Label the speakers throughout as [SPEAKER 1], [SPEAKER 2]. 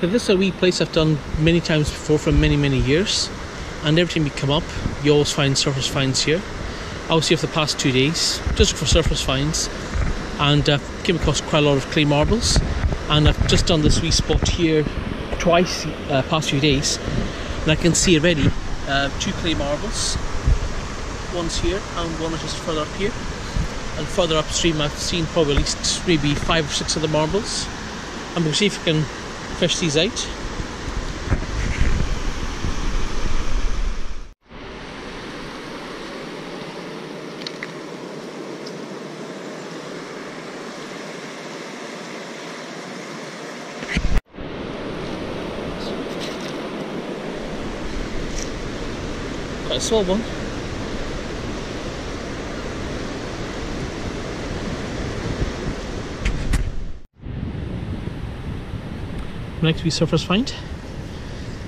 [SPEAKER 1] This is a wee place I've done many times before for many, many years. And every time you come up, you always find surface finds here. I was here for the past two days, just for surface finds, and uh, came across quite a lot of clay marbles. And I've just done this wee spot here twice uh, past few days, and I can see already uh, two clay marbles. One's here, and one is just further up here. And further upstream, I've seen probably at least maybe five or six other marbles. And we'll see if we can fish these out. Quite a small one. Next we surface find.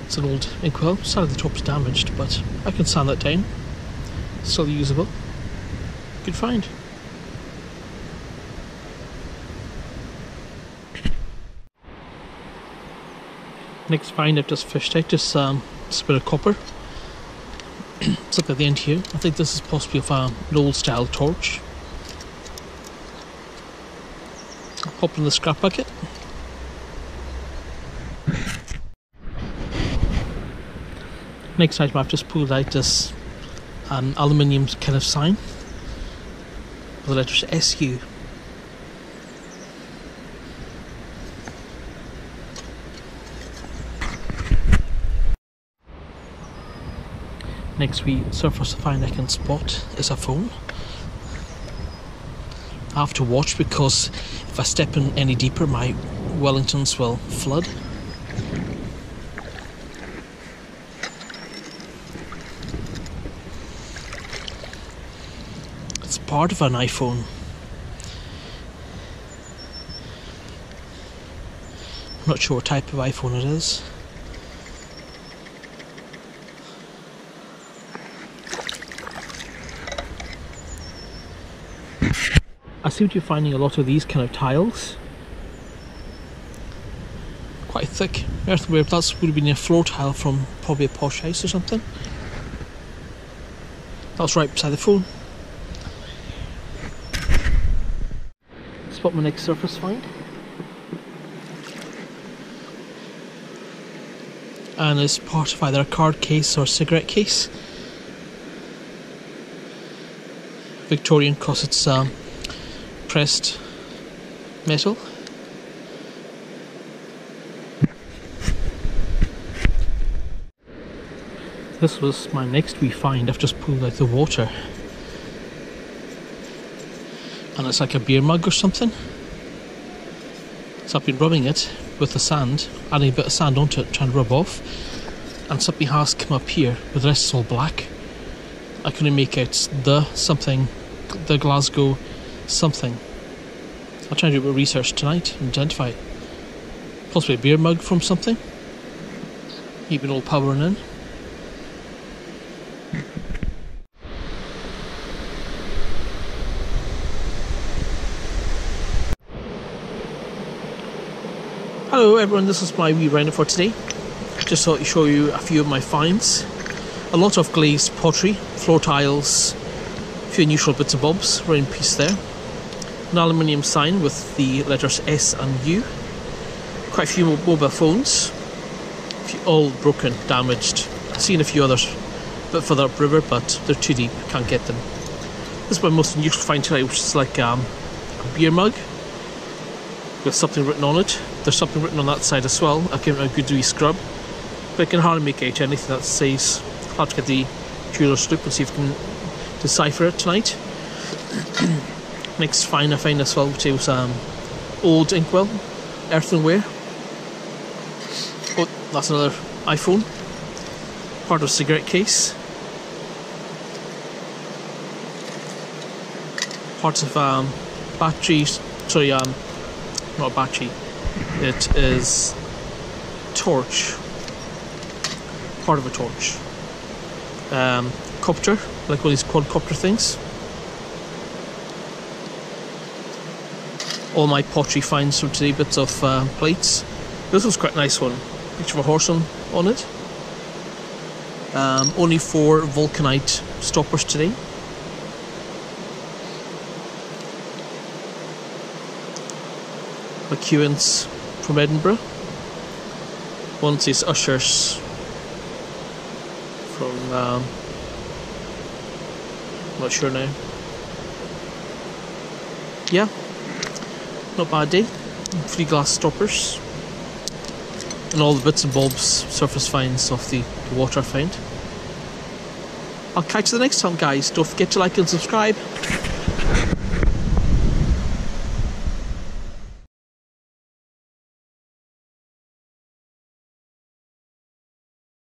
[SPEAKER 1] It's an old inkwell. Sadly the top's damaged, but I can sand that down. Still usable. Good find. Next find I've just fished out is um, a bit of copper. Let's look at the end here. I think this is possibly of um, an old style torch. Pop in the scrap bucket. Next item I've just pulled out this um, aluminium kind of sign with the letters SU. Next we surface find I can spot is a phone. I have to watch because if I step in any deeper my Wellingtons will flood. Part of an iPhone. I'm not sure what type of iPhone it is. I seem you're finding a lot of these kind of tiles. Quite thick earthenware. That would have been a floor tile from probably a posh house or something. That's right beside the phone. Spot my next surface find. And it's part of either a card case or cigarette case. Victorian because it's um, pressed metal. This was my next wee find. I've just pulled out the water. And it's like a beer mug or something. So I've been rubbing it with the sand, adding a bit of sand onto it, trying to rub off. And something has come up here, but the rest is all black. I couldn't make out the something, the Glasgow something. I'll try and do a bit of research tonight and identify. Possibly a beer mug from something. Even all powering in. Hello everyone, this is my wee roundup for today. Just thought to show you a few of my finds. A lot of glazed pottery, floor tiles, a few unusual bits and bobs were in piece there. An aluminium sign with the letters S and U. Quite a few mobile phones, few, all broken, damaged. Seen a few others a bit further upriver, but they're too deep, can't get them. This is my most unusual find today, which is like um, a beer mug with something written on it. There's something written on that side as well. I've given it a good wee scrub. But I can hardly make out anything that says. Have to get the jeweler's loupe and see if I can decipher it tonight. Next find I find as well, which was um, old inkwell, earthenware. Oh, that's another iPhone. Part of a cigarette case. Parts of um, batteries, sorry, um, not a battery. It is torch. Part of a torch. Um, copter, like all these quadcopter things. All my pottery finds from today, bits of uh, plates, This was quite a nice one. Picture of a horse on, on it. Um, only four vulcanite stoppers today. McEwan's from Edinburgh. One says Ushers from um, not sure now. Yeah, not bad day. Three glass stoppers and all the bits and bobs, surface finds of the, the water I found. I'll catch you the next time, guys. Don't forget to like and subscribe.